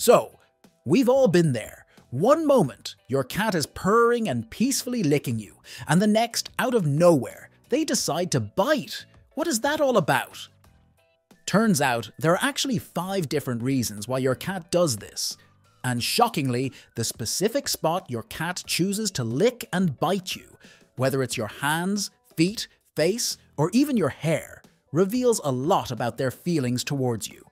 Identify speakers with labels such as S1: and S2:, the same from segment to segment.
S1: So, we've all been there. One moment, your cat is purring and peacefully licking you, and the next, out of nowhere, they decide to bite. What is that all about? Turns out, there are actually five different reasons why your cat does this. And shockingly, the specific spot your cat chooses to lick and bite you, whether it's your hands, feet, face, or even your hair, reveals a lot about their feelings towards you.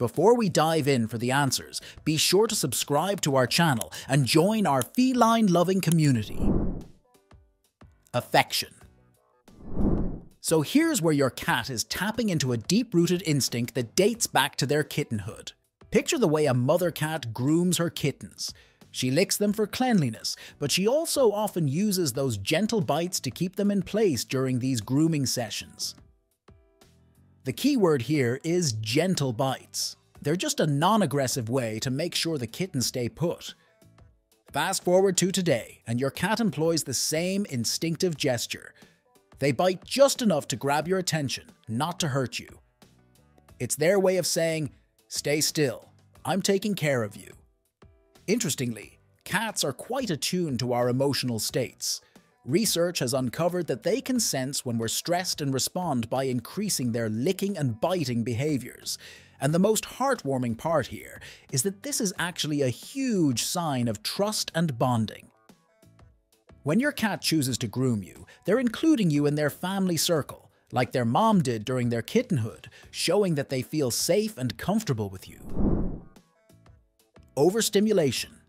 S1: Before we dive in for the answers, be sure to subscribe to our channel and join our feline-loving community. Affection So here's where your cat is tapping into a deep-rooted instinct that dates back to their kittenhood. Picture the way a mother cat grooms her kittens. She licks them for cleanliness, but she also often uses those gentle bites to keep them in place during these grooming sessions. The key word here is gentle bites. They're just a non-aggressive way to make sure the kittens stay put. Fast forward to today, and your cat employs the same instinctive gesture. They bite just enough to grab your attention, not to hurt you. It's their way of saying, stay still, I'm taking care of you. Interestingly, cats are quite attuned to our emotional states. Research has uncovered that they can sense when we're stressed and respond by increasing their licking and biting behaviors. And the most heartwarming part here is that this is actually a huge sign of trust and bonding. When your cat chooses to groom you, they're including you in their family circle, like their mom did during their kittenhood, showing that they feel safe and comfortable with you. Overstimulation.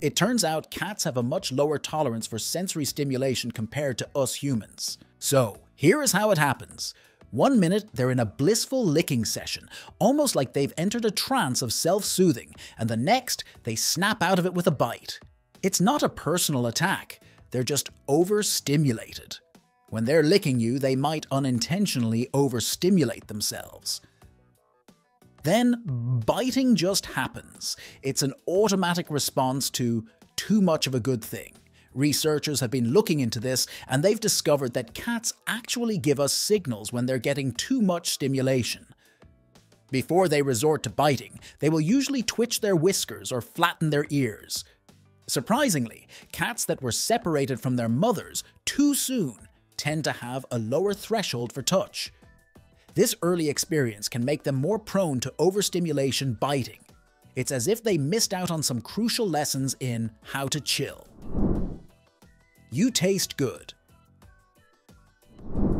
S1: It turns out cats have a much lower tolerance for sensory stimulation compared to us humans. So, here is how it happens. One minute, they're in a blissful licking session, almost like they've entered a trance of self-soothing, and the next, they snap out of it with a bite. It's not a personal attack, they're just overstimulated. When they're licking you, they might unintentionally overstimulate themselves. Then, biting just happens. It's an automatic response to too much of a good thing. Researchers have been looking into this and they've discovered that cats actually give us signals when they're getting too much stimulation. Before they resort to biting, they will usually twitch their whiskers or flatten their ears. Surprisingly, cats that were separated from their mothers too soon tend to have a lower threshold for touch. This early experience can make them more prone to overstimulation biting. It's as if they missed out on some crucial lessons in how to chill. You taste good.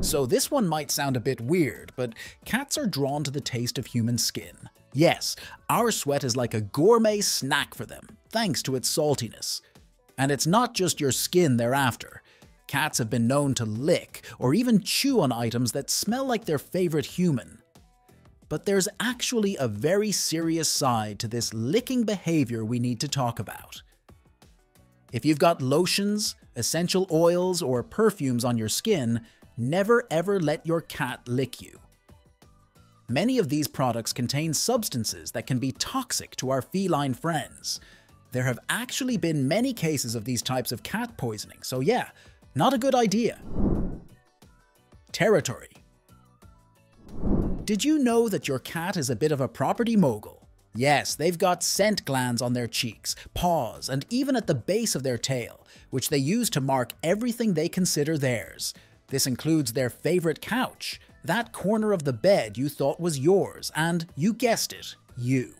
S1: So this one might sound a bit weird, but cats are drawn to the taste of human skin. Yes, our sweat is like a gourmet snack for them, thanks to its saltiness. And it's not just your skin they're after. Cats have been known to lick or even chew on items that smell like their favorite human. But there's actually a very serious side to this licking behavior we need to talk about. If you've got lotions, essential oils, or perfumes on your skin, never ever let your cat lick you. Many of these products contain substances that can be toxic to our feline friends. There have actually been many cases of these types of cat poisoning, so yeah, not a good idea. Territory. Did you know that your cat is a bit of a property mogul? Yes, they've got scent glands on their cheeks, paws, and even at the base of their tail, which they use to mark everything they consider theirs. This includes their favorite couch, that corner of the bed you thought was yours, and you guessed it, you.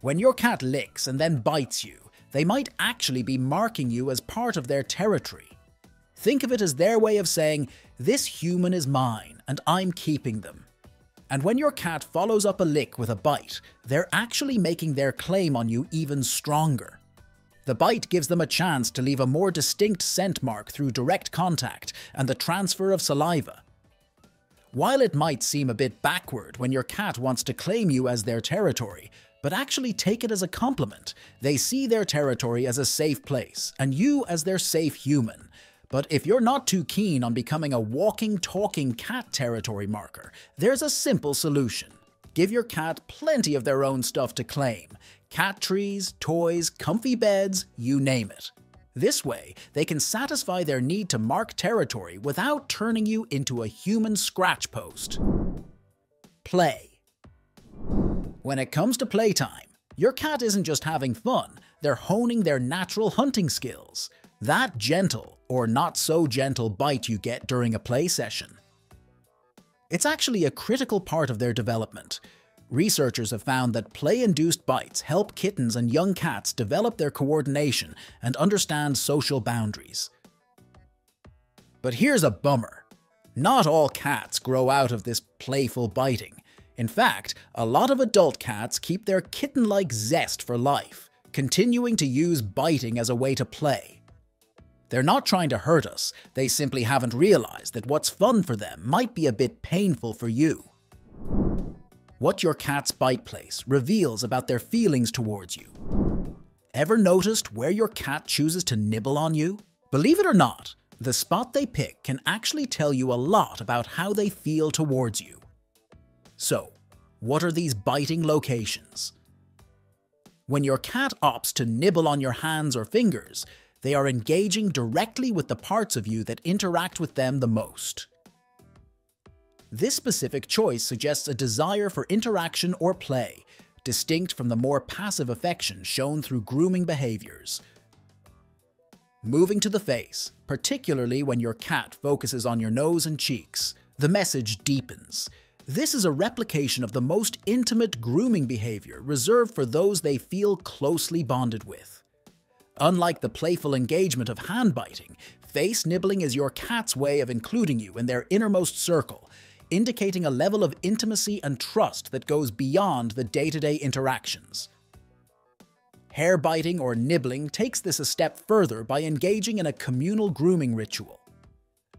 S1: When your cat licks and then bites you, they might actually be marking you as part of their territory. Think of it as their way of saying, this human is mine and I'm keeping them. And when your cat follows up a lick with a bite, they're actually making their claim on you even stronger. The bite gives them a chance to leave a more distinct scent mark through direct contact and the transfer of saliva. While it might seem a bit backward when your cat wants to claim you as their territory, but actually take it as a compliment, they see their territory as a safe place and you as their safe human, but if you're not too keen on becoming a walking, talking cat territory marker, there's a simple solution. Give your cat plenty of their own stuff to claim. Cat trees, toys, comfy beds, you name it. This way, they can satisfy their need to mark territory without turning you into a human scratch post. Play. When it comes to playtime, your cat isn't just having fun, they're honing their natural hunting skills. That gentle or not so gentle bite you get during a play session. It's actually a critical part of their development. Researchers have found that play-induced bites help kittens and young cats develop their coordination and understand social boundaries. But here's a bummer. Not all cats grow out of this playful biting. In fact, a lot of adult cats keep their kitten-like zest for life, continuing to use biting as a way to play. They're not trying to hurt us, they simply haven't realized that what's fun for them might be a bit painful for you. What your cat's bite place reveals about their feelings towards you. Ever noticed where your cat chooses to nibble on you? Believe it or not, the spot they pick can actually tell you a lot about how they feel towards you. So, what are these biting locations? When your cat opts to nibble on your hands or fingers, they are engaging directly with the parts of you that interact with them the most. This specific choice suggests a desire for interaction or play, distinct from the more passive affection shown through grooming behaviors. Moving to the face, particularly when your cat focuses on your nose and cheeks, the message deepens. This is a replication of the most intimate grooming behavior reserved for those they feel closely bonded with. Unlike the playful engagement of hand biting, face nibbling is your cat's way of including you in their innermost circle, indicating a level of intimacy and trust that goes beyond the day-to-day -day interactions. Hair biting or nibbling takes this a step further by engaging in a communal grooming ritual.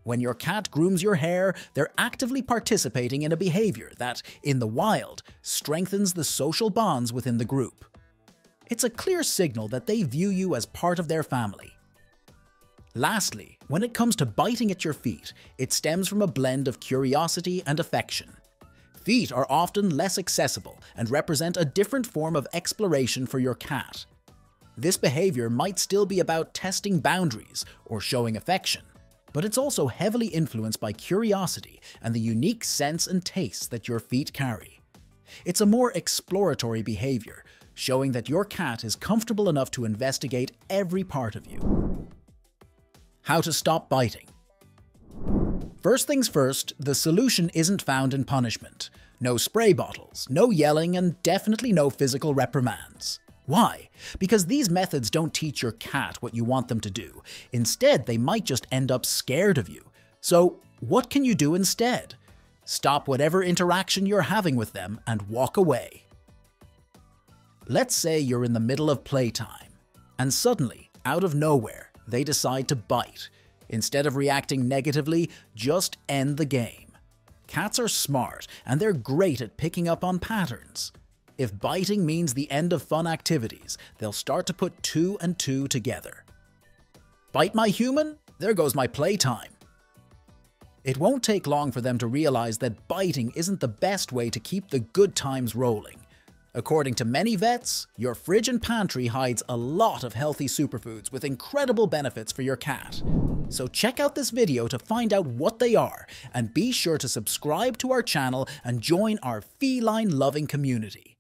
S1: When your cat grooms your hair, they're actively participating in a behavior that, in the wild, strengthens the social bonds within the group. It's a clear signal that they view you as part of their family. Lastly, when it comes to biting at your feet, it stems from a blend of curiosity and affection. Feet are often less accessible and represent a different form of exploration for your cat. This behavior might still be about testing boundaries or showing affection, but it's also heavily influenced by curiosity and the unique sense and taste that your feet carry. It's a more exploratory behavior, showing that your cat is comfortable enough to investigate every part of you. How to stop biting. First things first, the solution isn't found in punishment. No spray bottles, no yelling, and definitely no physical reprimands. Why? Because these methods don't teach your cat what you want them to do. Instead, they might just end up scared of you. So, what can you do instead? Stop whatever interaction you're having with them and walk away. Let's say you're in the middle of playtime, and suddenly, out of nowhere, they decide to bite. Instead of reacting negatively, just end the game. Cats are smart, and they're great at picking up on patterns. If biting means the end of fun activities, they'll start to put two and two together. Bite my human? There goes my playtime. It won't take long for them to realize that biting isn't the best way to keep the good times rolling. According to many vets, your fridge and pantry hides a lot of healthy superfoods with incredible benefits for your cat. So check out this video to find out what they are, and be sure to subscribe to our channel and join our feline loving community.